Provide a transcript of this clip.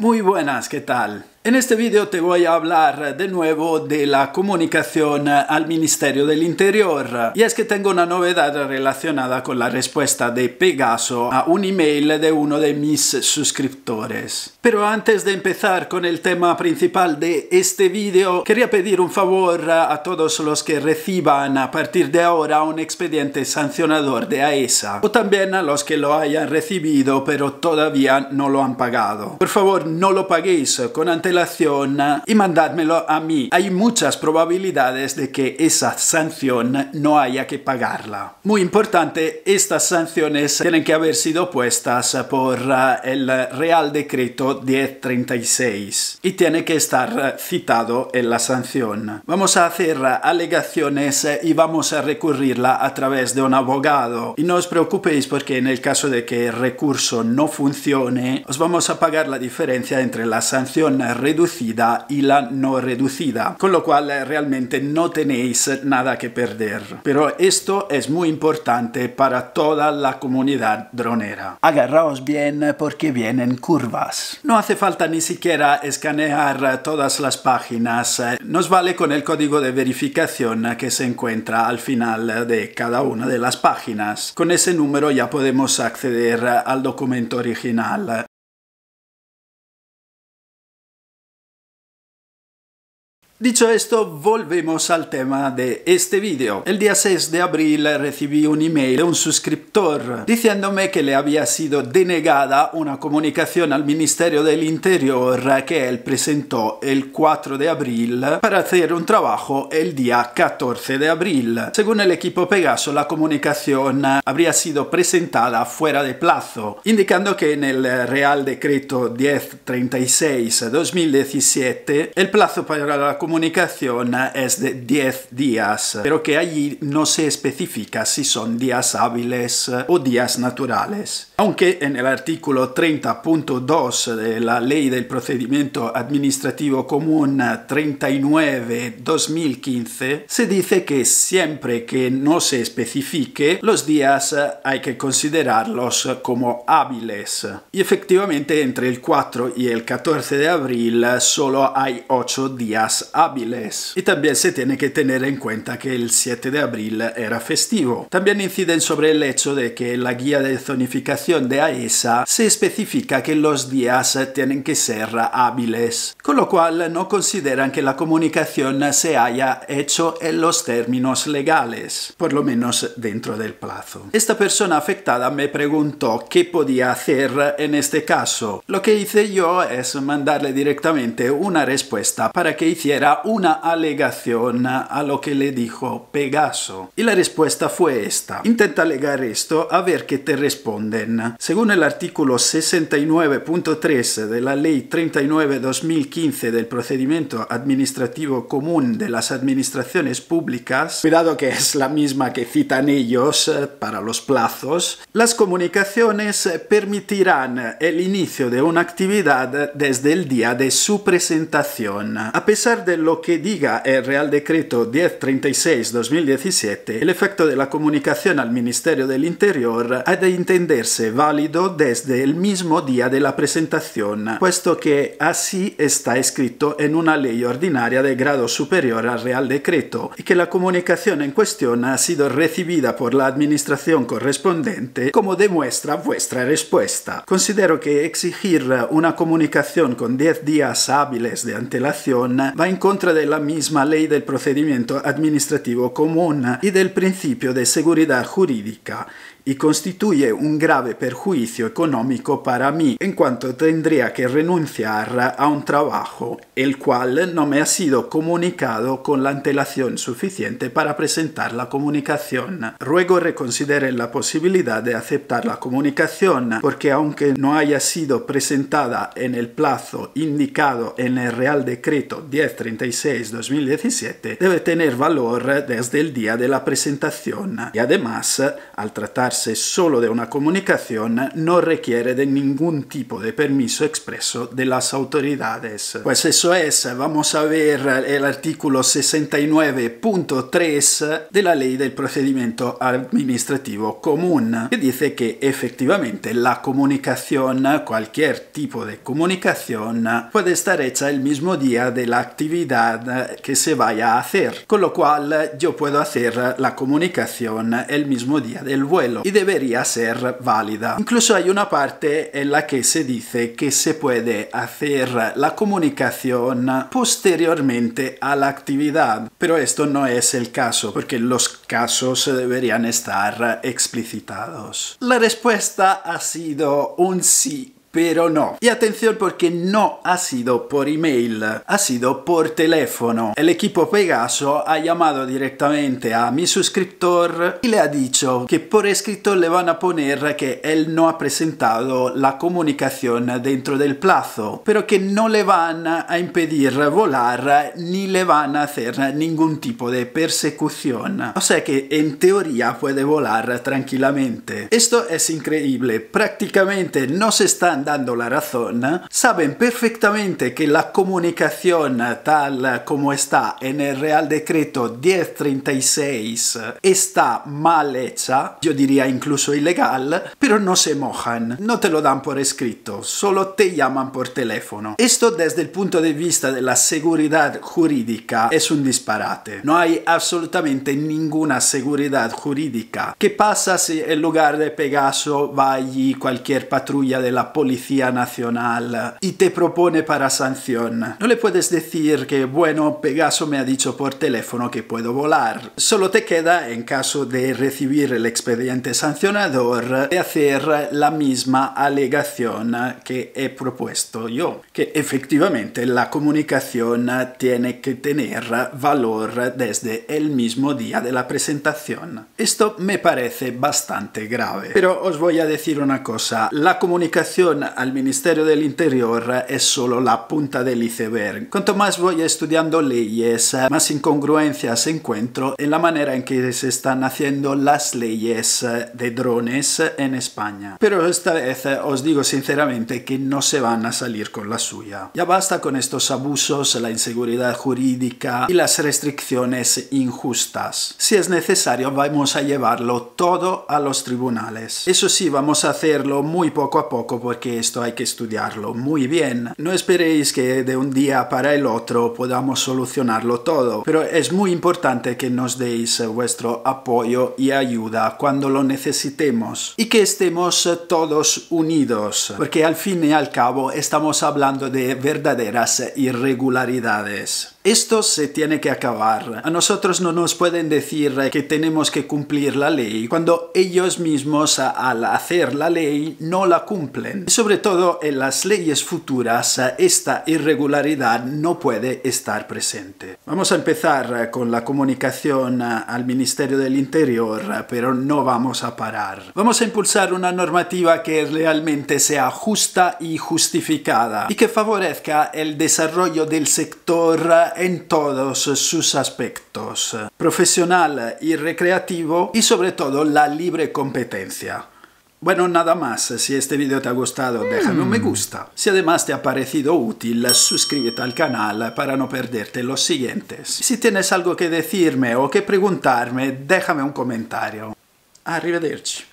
Muy buenas, ¿qué tal? En este video te voy a hablar de nuevo de la comunicación al Ministerio del Interior y es que tengo una novedad relacionada con la respuesta de Pegaso a un email de uno de mis suscriptores. Pero antes de empezar con el tema principal de este video, quería pedir un favor a todos los que reciban a partir de ahora un expediente sancionador de AESA o también a los que lo hayan recibido pero todavía no lo han pagado. Por favor, no lo paguéis con antelación y mandádmelo a mí. Hay muchas probabilidades de que esa sanción no haya que pagarla. Muy importante, estas sanciones tienen que haber sido puestas por eh, el Real Decreto 1036 y tiene que estar citado en la sanción. Vamos a hacer alegaciones y vamos a recurrirla a través de un abogado. Y no os preocupéis porque en el caso de que el recurso no funcione, os vamos a pagar la diferencia entre la sanción reducida y la no reducida, con lo cual eh, realmente no tenéis nada que perder. Pero esto es muy importante para toda la comunidad dronera. Agarraos bien porque vienen curvas. No hace falta ni siquiera escanear todas las páginas, eh, nos vale con el código de verificación que se encuentra al final de cada una de las páginas. Con ese número ya podemos acceder al documento original. Dicho esto, volvemos al tema de este vídeo. El día 6 de abril recibí un email de un suscriptor diciéndome que le había sido denegada una comunicación al Ministerio del Interior que él presentó el 4 de abril para hacer un trabajo el día 14 de abril. Según el equipo Pegaso, la comunicación habría sido presentada fuera de plazo, indicando que en el Real Decreto 1036-2017 el plazo para la comunicación comunicación es de 10 días, pero que allí no se especifica si son días hábiles o días naturales. Aunque en el artículo 30.2 de la Ley del Procedimiento Administrativo Común 39-2015 se dice que siempre que no se especifique, los días hay que considerarlos como hábiles. Y efectivamente entre el 4 y el 14 de abril solo hay 8 días hábiles hábiles. Y también se tiene que tener en cuenta que el 7 de abril era festivo. También inciden sobre el hecho de que la guía de zonificación de AESA se especifica que los días tienen que ser hábiles, con lo cual no consideran que la comunicación se haya hecho en los términos legales, por lo menos dentro del plazo. Esta persona afectada me preguntó qué podía hacer en este caso. Lo que hice yo es mandarle directamente una respuesta para que hiciera una alegación a lo que le dijo Pegaso. Y la respuesta fue esta. Intenta alegar esto a ver qué te responden. Según el artículo 69.3 de la Ley 39-2015 del Procedimiento Administrativo Común de las Administraciones Públicas, cuidado que es la misma que citan ellos eh, para los plazos, las comunicaciones permitirán el inicio de una actividad desde el día de su presentación. A pesar de lo que diga el Real Decreto 1036-2017, el efecto de la comunicación al Ministerio del Interior ha de entenderse válido desde el mismo día de la presentación, puesto que así está escrito en una ley ordinaria de grado superior al Real Decreto y que la comunicación en cuestión ha sido recibida por la administración correspondiente, como demuestra vuestra respuesta. Considero que exigir una comunicación con 10 días hábiles de antelación va en contra de la misma ley del procedimiento administrativo común y del principio de seguridad jurídica y constituye un grave perjuicio económico para mí en cuanto tendría que renunciar a un trabajo el cual no me ha sido comunicado con la antelación suficiente para presentar la comunicación. Ruego reconsideren la posibilidad de aceptar la comunicación porque aunque no haya sido presentada en el plazo indicado en el Real Decreto 1036-2017 debe tener valor desde el día de la presentación y además al tratarse tratarse solo de una comunicación, no requiere de ningún tipo de permiso expreso de las autoridades. Pues eso es, vamos a ver el artículo 69.3 de la ley del procedimiento administrativo común, que dice que efectivamente la comunicación, cualquier tipo de comunicación, puede estar hecha el mismo día de la actividad que se vaya a hacer, con lo cual yo puedo hacer la comunicación el mismo día del vuelo y debería ser válida. Incluso hay una parte en la que se dice que se puede hacer la comunicación posteriormente a la actividad, pero esto no es el caso porque los casos deberían estar explicitados. La respuesta ha sido un sí pero no. Y atención porque no ha sido por email, ha sido por teléfono. El equipo Pegaso ha llamado directamente a mi suscriptor y le ha dicho que por escrito le van a poner que él no ha presentado la comunicación dentro del plazo, pero que no le van a impedir volar ni le van a hacer ningún tipo de persecución. O sea que en teoría puede volar tranquilamente. Esto es increíble. Prácticamente no se están dando la razón, saben perfectamente que la comunicación tal como está en el Real Decreto 1036 está mal hecha, yo diría incluso ilegal, pero no se mojan, no te lo dan por escrito, solo te llaman por teléfono. Esto desde el punto de vista de la seguridad jurídica es un disparate. No hay absolutamente ninguna seguridad jurídica. ¿Qué pasa si en lugar de Pegaso va allí cualquier patrulla de la policía? Policía Nacional y te propone para sanción. No le puedes decir que, bueno, Pegaso me ha dicho por teléfono que puedo volar. Solo te queda, en caso de recibir el expediente sancionador, de hacer la misma alegación que he propuesto yo, que efectivamente la comunicación tiene que tener valor desde el mismo día de la presentación. Esto me parece bastante grave. Pero os voy a decir una cosa, la comunicación al Ministerio del Interior es solo la punta del iceberg. Cuanto más voy estudiando leyes, más incongruencias encuentro en la manera en que se están haciendo las leyes de drones en España. Pero esta vez os digo sinceramente que no se van a salir con la suya. Ya basta con estos abusos, la inseguridad jurídica y las restricciones injustas. Si es necesario, vamos a llevarlo todo a los tribunales. Eso sí, vamos a hacerlo muy poco a poco porque esto hay que estudiarlo muy bien. No esperéis que de un día para el otro podamos solucionarlo todo, pero es muy importante que nos deis vuestro apoyo y ayuda cuando lo necesitemos y que estemos todos unidos, porque al fin y al cabo estamos hablando de verdaderas irregularidades. Esto se tiene que acabar. A nosotros no nos pueden decir que tenemos que cumplir la ley cuando ellos mismos al hacer la ley no la cumplen. Y sobre todo en las leyes futuras esta irregularidad no puede estar presente. Vamos a empezar con la comunicación al Ministerio del Interior, pero no vamos a parar. Vamos a impulsar una normativa que realmente sea justa y justificada y que favorezca el desarrollo del sector en todos sus aspectos, profesional y recreativo y sobre todo la libre competencia. Bueno, nada más. Si este video te ha gustado, déjame un me gusta. Si además te ha parecido útil, suscríbete al canal para no perderte los siguientes. Si tienes algo que decirme o que preguntarme, déjame un comentario. Arrivederci.